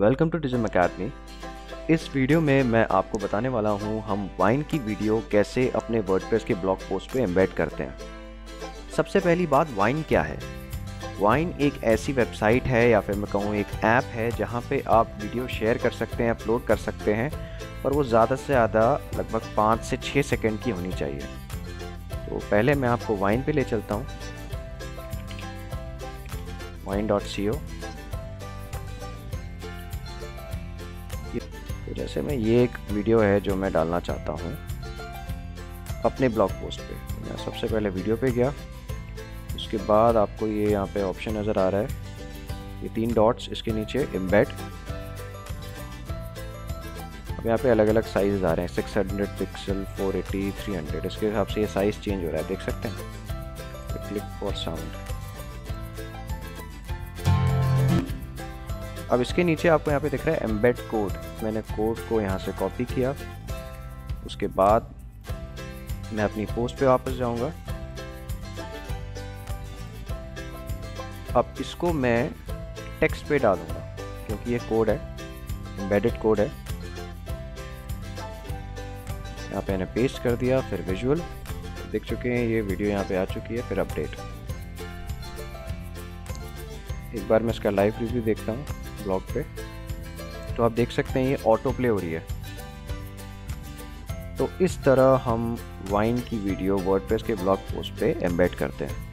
Welcome to डिजम academy इस video में मैं आपको बताने वाला हूँ, हम वाइन की वीडियो कैसे अपने वर्डप्रेस के ब्लॉग पोस्ट पे एम्बेड करते हैं। सबसे पहली बात वाइन क्या है? वाइन एक ऐसी वेबसाइट है या फिर मैं कहूँ एक ऐप है, जहाँ पे आप वीडियो शेयर कर सकते हैं अपलोड कर सकते हैं पर वो ज़्यादा से ज़्यादा लगभग पाँच से छः सेकेंड की होनी चाहिए। तो पहले मैं आपको वाइन पे ले चलता हूँ। वाइन डॉट सी ओ तो जैसे मैं ये एक वीडियो है जो मैं डालना चाहता हूँ अपने ब्लॉग पोस्ट पे। मैं सबसे पहले वीडियो पे गया, उसके बाद आपको ये यहाँ पे ऑप्शन नज़र आ रहा है। ये तीन डॉट्स इसके नीचे इम्बेड अब यहाँ पे अलग अलग साइज़ आ रहे हैं 600 पिक्सल 480 300 इसके हिसाब से ये साइज़ चेंज हो रहा है, देख सकते हैं? क्लिक फॉर साउंड अब इसके नीचे आपको यहाँ पे दिख रहा है एम्बेड कोड मैंने कोड को यहाँ से कॉपी किया। उसके बाद मैं अपनी पोस्ट पे वापस जाऊँगा। अब इसको मैं टेक्स्ट पे डालूँगा, क्योंकि ये कोड है एम्बेडेड कोड है। यहाँ पे मैंने पेस्ट कर दिया, फिर विजुअल देख चुके हैं, ये वीडियो यहाँ पे आ चुकी है, फिर अपडेट एक बार मैं इसका लाइव रिव्यू देखता हूँ। ब्लॉग पे। तो आप देख सकते हैं ये ऑटो प्ले हो रही है। तो इस तरह हम वाइन की वीडियो वर्डप्रेस के ब्लॉग पोस्ट पे एम्बेड करते हैं।